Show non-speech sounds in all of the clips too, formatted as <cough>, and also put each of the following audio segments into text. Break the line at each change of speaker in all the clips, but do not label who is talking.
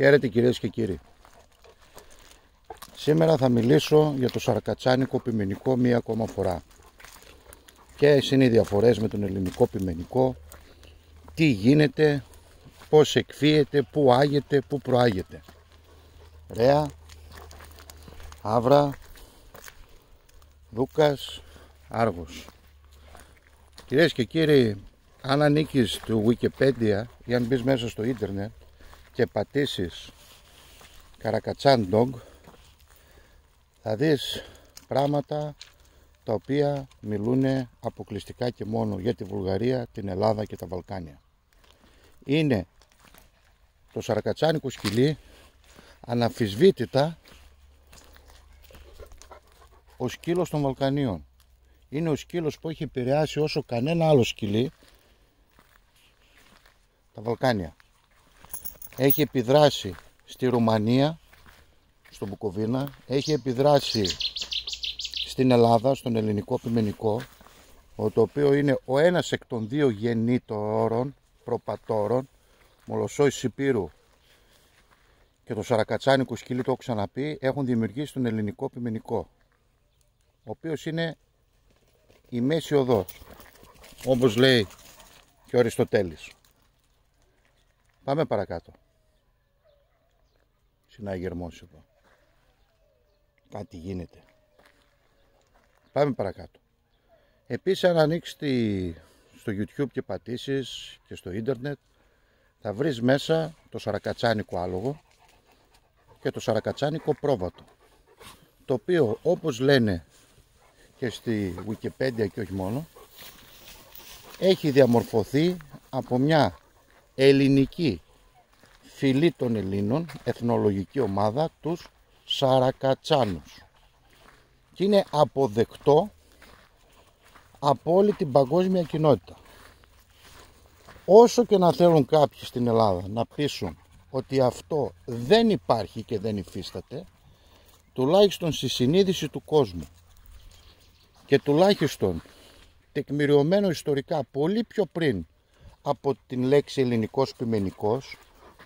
Χαίρετε κυρίες και κύριοι. Σήμερα θα μιλήσω για το σαρακατσάνικο πιμενικό μία ακόμα φορά. Και είναι οι διαφορές με τον ελληνικό πιμενικό, τι γίνεται, πώς εκφύεται, πού άγεται, πού προάγεται. Ρέα, Άβρα, Δούκας, Άργος. Κυρίες και κύριοι, αν ανήκεις του Wikipedia ή αν μπεις μέσα στο ίντερνετ και πατήσεις Καρακατσάν Dog θα δεις πράγματα τα οποία μιλούν αποκλειστικά και μόνο για τη Βουλγαρία, την Ελλάδα και τα Βαλκάνια. Είναι το σαρακατσάνικο σκυλί αναφυσβήτητα ο σκύλος των Βαλκανίων. Είναι ο σκύλος που έχει επηρεάσει όσο κανένα άλλο σκυλί τα Βαλκάνια. Έχει επιδράσει στη Ρουμανία, στο Μπουκοβίνα, έχει επιδράσει στην Ελλάδα, στον ελληνικό πιμενικό, το οποίο είναι ο ένας εκ των δύο γεννήτωρων, προπατόρων, Μολοσσόης Σιπήρου και το Σαρακατσάνικο σκυλί, το έχω ξαναπεί, έχουν δημιουργήσει τον ελληνικό πιμενικό, ο οποίος είναι η μέση οδός, όπως λέει και ο Αριστοτέλης. Πάμε παρακάτω. Συναγερμός εδώ. Κάτι γίνεται. Πάμε παρακάτω. Επίσης αν ανοίξεις στο YouTube και πατήσεις και στο ίντερνετ θα βρεις μέσα το σαρακατσάνικο άλογο και το σαρακατσάνικο πρόβατο το οποίο όπως λένε και στη Wikipedia και όχι μόνο έχει διαμορφωθεί από μια ελληνική φυλή των Ελλήνων, εθνολογική ομάδα, τους Σαρακατσάνους. Και είναι αποδεκτό από όλη την παγκόσμια κοινότητα. Όσο και να θέλουν κάποιοι στην Ελλάδα να πείσουν ότι αυτό δεν υπάρχει και δεν υφίσταται, τουλάχιστον στη συνείδηση του κόσμου και τουλάχιστον τεκμηριωμένο ιστορικά πολύ πιο πριν από την λέξη ελληνικός πιμενικός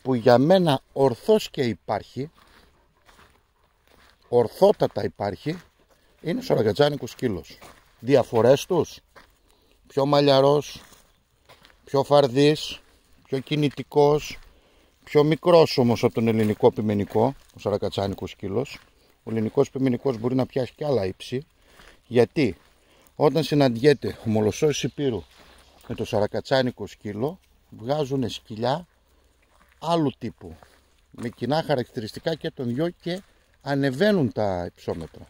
που για μένα ορθώς και υπάρχει ορθότατα υπάρχει είναι ο σαραγκατζάνικος σκύλος διαφορές τους. Πιο μαλλιαρός πιο φαρδής πιο κινητικός πιο μικρός όμως από τον ελληνικό πιμενικό ο σαρακατσάνικος σκύλος ο ελληνικός πιμενικός μπορεί να πιάσει και άλλα ύψη. Γιατί; Όταν συναντιέται ο μολοσσός Υπήρου με το σαρακατσάνικο σκύλο βγάζουν σκυλιά άλλου τύπου με κοινά χαρακτηριστικά και των δυο και ανεβαίνουν τα υψόμετρα.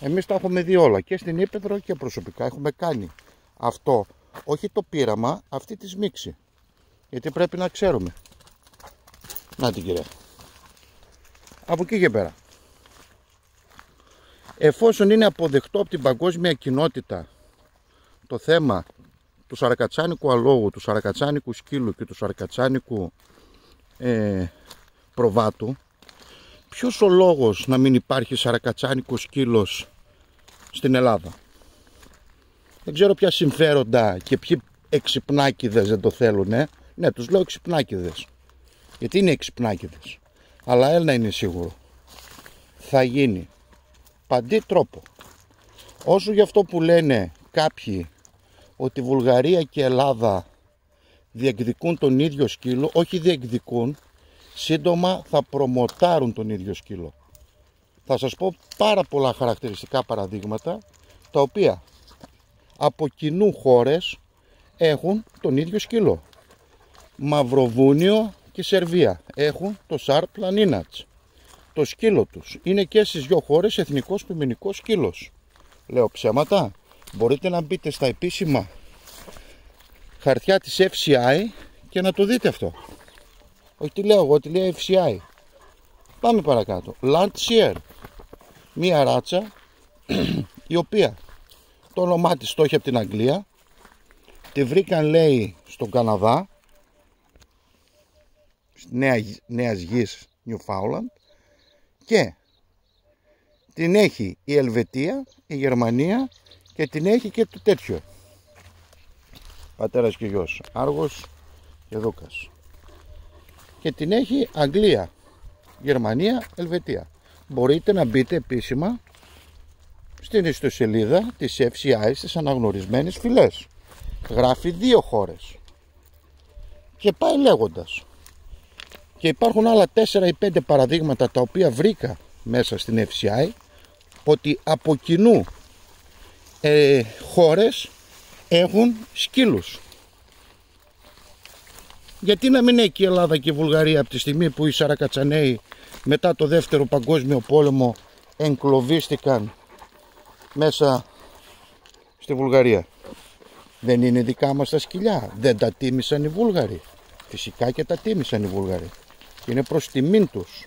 Εμείς τα έχουμε δει όλα και στην Ήπεδρο και προσωπικά έχουμε κάνει αυτό, όχι το πείραμα, αυτή τη σμίξη. Γιατί πρέπει να ξέρουμε. Να την κυρία. Από εκεί και πέρα. Εφόσον είναι αποδεκτό από την παγκόσμια κοινότητα το θέμα του σαρακατσάνικου αλόγου, του σαρακατσάνικου σκύλου και του σαρακατσάνικου ε, προβάτου, ποιος ο λόγος να μην υπάρχει σαρακατσάνικος σκύλος στην Ελλάδα; Δεν ξέρω ποια συμφέροντα και ποιοι εξυπνάκιδες δεν το θέλουν. Ε. Ναι, τους λέω εξυπνάκιδες. Γιατί είναι εξυπνάκιδες. Αλλά ένα είναι σίγουρο. Θα γίνει. Παντή τρόπο. Όσο για αυτό που λένε κάποιοι ότι Βουλγαρία και Ελλάδα διεκδικούν τον ίδιο σκύλο, όχι διεκδικούν, σύντομα θα προμοτάρουν τον ίδιο σκύλο. Θα σας πω πάρα πολλά χαρακτηριστικά παραδείγματα, τα οποία από κοινού χώρες έχουν τον ίδιο σκύλο. Μαυροβούνιο και Σερβία έχουν το Σαρ Πλανίνατς. Το σκύλο τους είναι και στις δύο χώρες εθνικός πιμενικός σκύλος. Λέω ψέματα. Μπορείτε να μπείτε στα επίσημα χαρτιά της FCI και να το δείτε αυτό. Όχι τι λέω εγώ, τι λέει FCI. Πάμε παρακάτω. Landseer. Μία ράτσα <clears throat> η οποία το όνομά της το έχει από την Αγγλία. Τη βρήκαν λέει στον Καναδά. Νέα, νέας γης Newfoundland και την έχει η Ελβετία, η Γερμανία και την έχει και το τέτοιο πατέρας και γιος Άργος και Δούκας και την έχει Αγγλία, Γερμανία, Ελβετία. Μπορείτε να μπείτε επίσημα στην ιστοσελίδα της FCI στις αναγνωρισμένες φυλές. Γράφει δύο χώρες. Και πάει λέγοντας. Και υπάρχουν άλλα 4 ή 5 παραδείγματα τα οποία βρήκα μέσα στην FCI ότι από κοινού ε, χώρες έχουν σκύλους. Γιατί να μην έχει η Ελλάδα και η Βουλγαρία από τη στιγμή που οι Σαρακατσανέοι μετά το δεύτερο παγκόσμιο πόλεμο εγκλωβίστηκαν μέσα στη Βουλγαρία. Δεν είναι δικά μας τα σκυλιά. Δεν τα τίμησαν οι Βούλγαροι. Φυσικά και τα τίμησαν οι Βούλγαροι. Και είναι προς τιμήν τους.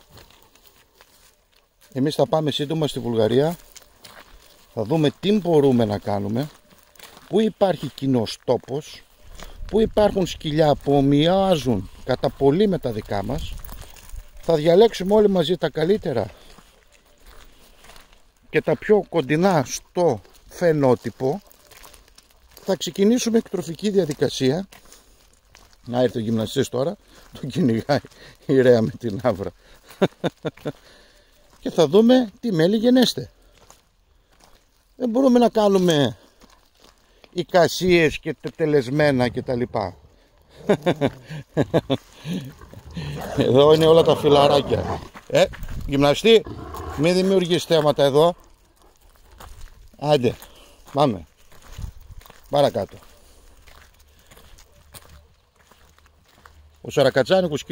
Εμείς θα πάμε σύντομα στη Βουλγαρία. Θα δούμε τι μπορούμε να κάνουμε. Πού υπάρχει κοινός τόπος. Πού υπάρχουν σκυλιά που ομοιάζουν κατά πολύ με τα δικά μας. Θα διαλέξουμε όλοι μαζί τα καλύτερα και τα πιο κοντινά στο φαινότυπο θα ξεκινήσουμε εκτροφική διαδικασία να έρθει ο γυμναστής τώρα τον κυνηγάει η ρέα με την άβρα <laughs> και θα δούμε τι μέλη γενέστε δεν μπορούμε να κάνουμε εικασίες και τελεσμένα και τα λοιπά. Εδώ είναι όλα τα φιλαράκια. Ε, γυμναστή μην δημιουργείς θέματα εδώ. Άντε πάμε. Παρακάτω. Ο Σαρακατσάνικος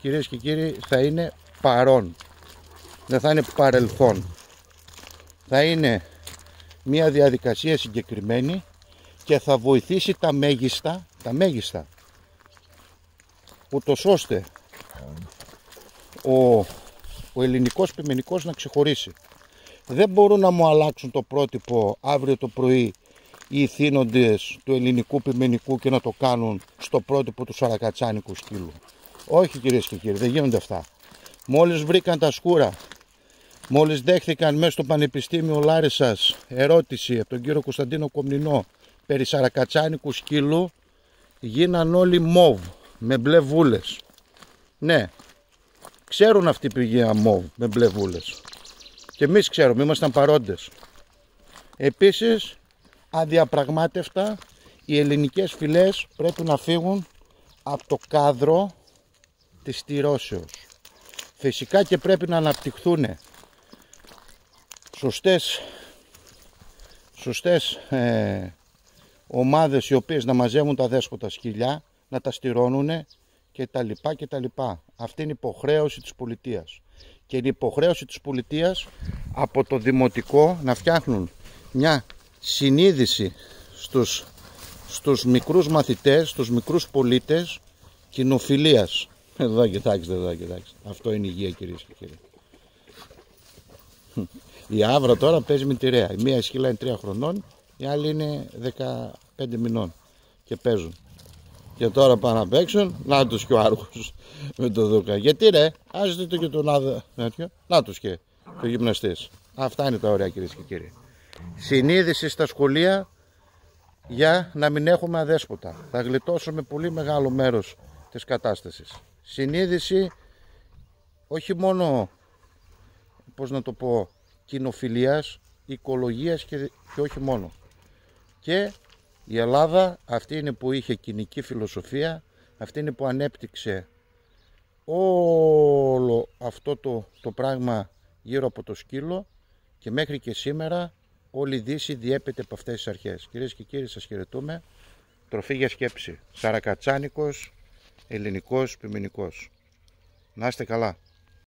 κυρίες και κύριοι θα είναι παρόν. Δεν θα είναι παρελθόν. Θα είναι μια διαδικασία συγκεκριμένη και θα βοηθήσει τα μέγιστα τα μέγιστα ούτως ώστε ο, ο ελληνικός πιμενικός να ξεχωρίσει δεν μπορούν να μου αλλάξουν το πρότυπο αύριο το πρωί οι ηθήνοντες του ελληνικού πιμενικού και να το κάνουν στο πρότυπο του σαρακατσάνικου σκύλου. Όχι κυρίες και κύριοι, δεν γίνονται αυτά. Μόλις βρήκαν τα σκούρα, μόλις δέχθηκαν μέσα στο Πανεπιστήμιο Λάρισας ερώτηση από τον κύριο Κωνσταντίνο Κομνηνό περί σαρακατσάνικου σκύλου, γίναν όλοι μοβ με μπλε βούλες. Ναι, ξέρουν αυτοί που γίναν μοβ με μπλε βούλες. Και εμείς ξέρουμε, ήμασταν παρόντες. Επίσης, αδιαπραγμάτευτα, οι ελληνικές φυλές πρέπει να φύγουν από το κάδρο της στηρώσεως. Φυσικά και πρέπει να αναπτυχθούν σωστές, σωστές ε, ομάδες οι οποίες να μαζεύουν τα δέσποτα σκυλιά, να τα στηρώνουν και τα λοιπά και τα λοιπά. Αυτή είναι η υποχρέωση της πολιτείας και είναι υποχρέωση της πολιτείας από το δημοτικό να φτιάχνουν μια συνείδηση στους, στους μικρούς μαθητές, στους μικρούς πολίτες κοινοφιλίας. Εδώ κοιτάξτε, εδώ κοιτάξτε. Αυτό είναι υγεία κυρίες και κύριοι. Η Άβρα τώρα παίζει με τη Ρέα. Η μία σκύλα είναι 3 χρονών, η άλλη είναι 15 μηνών και παίζουν. Και τώρα πάνε να παίξουν, να τους και ο Άργος με το Δούκα. Γιατί ρε, άζετε το και τον άδε, να τους και ο γυμναστής. Αυτά είναι τα ωραία κυρίες και κύριοι. Συνείδηση στα σχολεία για να μην έχουμε αδέσποτα. Θα γλιτώσουμε πολύ μεγάλο μέρος της κατάστασης. Συνείδηση όχι μόνο, πώς να το πω, κοινοφιλίας, οικολογίας και, και όχι μόνο. Και η Ελλάδα αυτή είναι που είχε κοινική φιλοσοφία, αυτή είναι που ανέπτυξε όλο αυτό το, το πράγμα γύρω από το σκύλο και μέχρι και σήμερα όλη η Δύση διέπεται από αυτές τις αρχές. Κυρίες και κύριοι σας χαιρετούμε. Τροφή για σκέψη. Σαρακατσάνικος, ελληνικός, πιμενικός. Να είστε καλά.